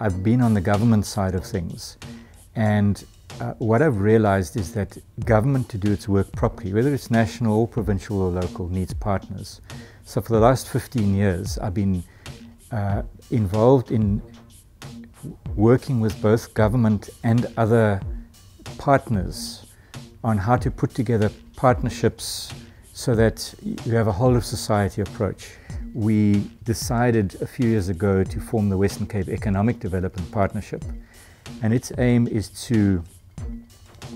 I've been on the government side of things, and uh, what I've realized is that government to do its work properly, whether it's national or provincial or local, needs partners. So for the last 15 years, I've been uh, involved in working with both government and other partners on how to put together partnerships so that you have a whole of society approach we decided a few years ago to form the Western Cape Economic Development Partnership. And its aim is to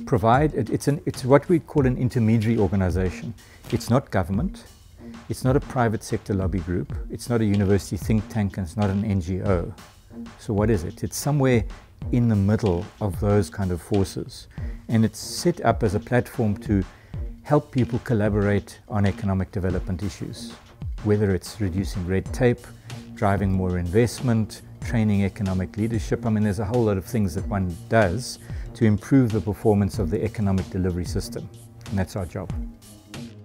provide, it's, an, it's what we call an intermediary organization. It's not government, it's not a private sector lobby group, it's not a university think tank, and it's not an NGO. So, what is it? It's somewhere in the middle of those kind of forces. And it's set up as a platform to help people collaborate on economic development issues whether it's reducing red tape, driving more investment, training economic leadership. I mean, there's a whole lot of things that one does to improve the performance of the economic delivery system, and that's our job.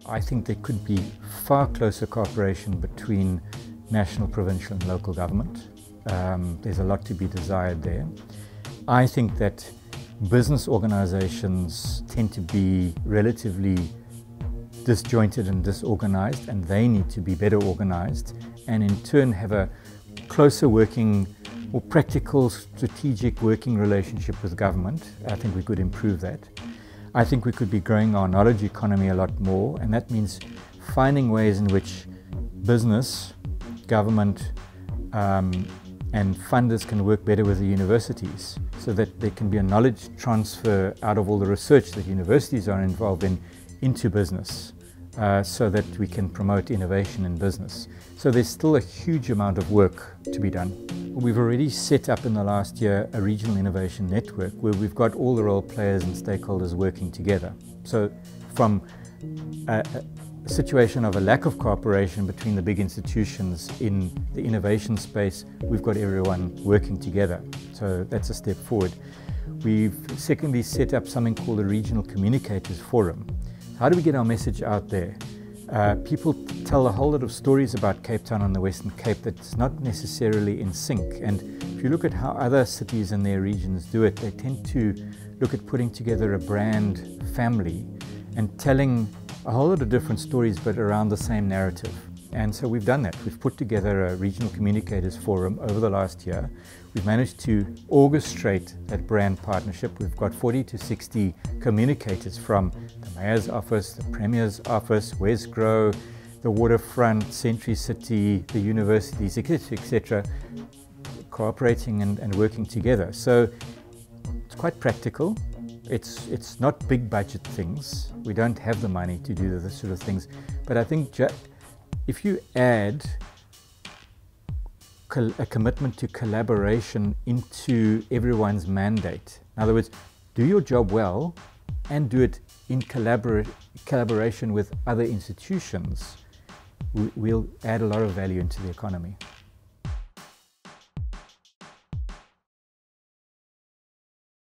I think there could be far closer cooperation between national, provincial, and local government. Um, there's a lot to be desired there. I think that business organizations tend to be relatively disjointed and disorganized, and they need to be better organized and in turn have a closer working or practical strategic working relationship with government. I think we could improve that. I think we could be growing our knowledge economy a lot more, and that means finding ways in which business, government, um, and funders can work better with the universities so that there can be a knowledge transfer out of all the research that universities are involved in into business uh, so that we can promote innovation in business. So there's still a huge amount of work to be done. We've already set up in the last year a regional innovation network where we've got all the role players and stakeholders working together. So from a, a situation of a lack of cooperation between the big institutions in the innovation space, we've got everyone working together. So that's a step forward. We've secondly set up something called the Regional Communicators Forum. How do we get our message out there? Uh, people tell a whole lot of stories about Cape Town and the Western Cape that's not necessarily in sync. And if you look at how other cities and their regions do it, they tend to look at putting together a brand family and telling a whole lot of different stories but around the same narrative. And so we've done that. We've put together a regional communicators forum over the last year. We've managed to orchestrate that brand partnership. We've got 40 to 60 communicators from the mayor's office, the premier's office, Wesgro, the waterfront, Century City, the universities, etc., etc., cooperating and, and working together. So it's quite practical. It's, it's not big budget things. We don't have the money to do this sort of things. But I think if you add a commitment to collaboration into everyone's mandate, in other words, do your job well and do it in collabor collaboration with other institutions, we'll add a lot of value into the economy.